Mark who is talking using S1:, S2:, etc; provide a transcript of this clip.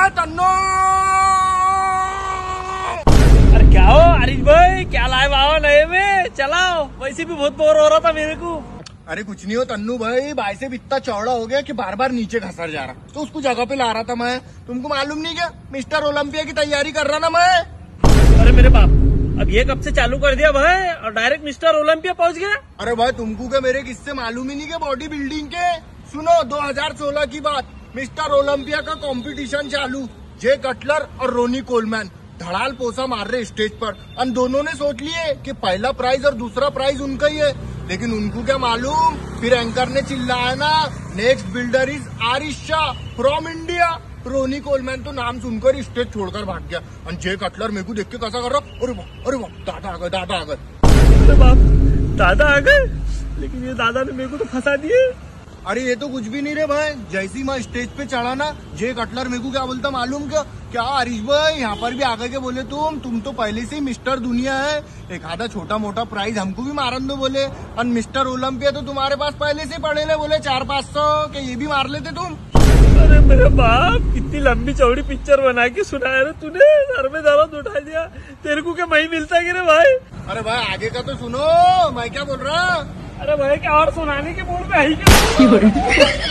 S1: मैं तन्नो
S2: अरे क्या हो आरिश भाई? क्या लाए बाबा नए में? चलाओ। वैसे भी बहुत बोर हो रहा था मेरे को।
S1: अरे कुछ नहीं हो तन्नू भाई। बाइसेप इतना चौड़ा हो गया कि बार बार नीचे घसर जा रहा। तो उसको जगह पे ला रहा था मैं। तुमको मालूम नहीं क्या? मिस्टर ओलंपिया की तैयारी कर रहा ना मैं।
S2: अरे मेरे बाप अब ये कब से चालू कर दिया भाई? और डायरेक्ट मिस्टर ओलंपिया पहुँच गया?
S1: अरे भाई तुमको क्या मेरे किस्से मालूम ही नहीं क्या? बॉडी बिल्डिंग के? सुनो 2016 की बात। मिस्टर ओलंपिया का कंपटीशन चालू। जे कटलर और रोनी कोलमैन धड़ाल पोसा मार रहे स्टेज पर। और दोनों ने सोच लिए कि पहला प्राइज और दूसरा प्राइज उनका ही है। लेकिन उनको क्या मालूम? फिर एंकर ने चिल्लाया ना next builder is Arish Shah from India Ronnie Coleman तो नाम सुनकर स्टेज छोड़कर भाग गया। और जे कटलर, मेरे को देख के कैसा कर रहा? अरे वाह अरे वाह, दादा आ गए दादा आ गए
S2: दादा आ गए लेकिन ये दादा ने मेरे को तो फंसा दिए
S1: अरे ये तो कुछ भी नहीं रे भाई। जैसी मैं स्टेज पे चढ़ा ना जे कटलर मेरे को क्या बोलता मालूम क्या? क्या हरीश भाई यहाँ पर भी आगे के बोले तुम? तुम तो पहले से ही मिस्टर दुनिया है। एक आधा छोटा मोटा प्राइज हमको भी मारन दो बोले। और मिस्टर ओलंपिया तो तुम्हारे पास पहले से पड़े ले बोले चार पाँच सौ के ये भी मार लेते तुम?
S2: अरे मेरे बाप कितनी लंबी चौड़ी पिक्चर बना के सुनाया रे तूने। सर में दर्द उठा दिया तेरे को क्या मही मिलता है कि रे भाई?
S1: अरे भाई आगे का तो सुनो मैं क्या बोल रहा?
S2: अरे भाई क्या और सुनाने के आई क्या?